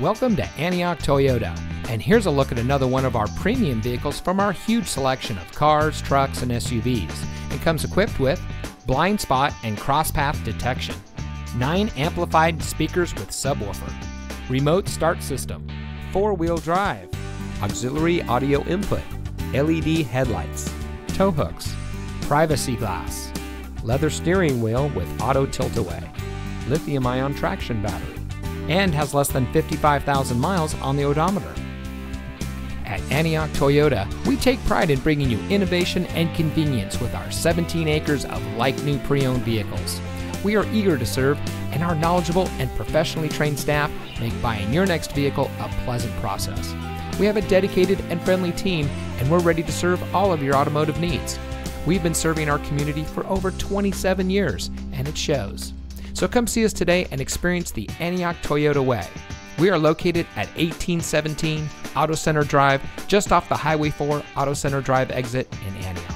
Welcome to Antioch Toyota, and here's a look at another one of our premium vehicles from our huge selection of cars, trucks, and SUVs. It comes equipped with blind spot and cross path detection, 9 amplified speakers with subwoofer, remote start system, 4 wheel drive, auxiliary audio input, LED headlights, tow hooks, privacy glass, leather steering wheel with auto tilt away, lithium ion traction battery and has less than 55,000 miles on the odometer. At Antioch Toyota, we take pride in bringing you innovation and convenience with our 17 acres of like new pre owned vehicles. We are eager to serve, and our knowledgeable and professionally trained staff make buying your next vehicle a pleasant process. We have a dedicated and friendly team, and we're ready to serve all of your automotive needs. We've been serving our community for over 27 years, and it shows. So come see us today and experience the Antioch Toyota way. We are located at 1817 Auto Center Drive, just off the Highway 4 Auto Center Drive exit in Antioch.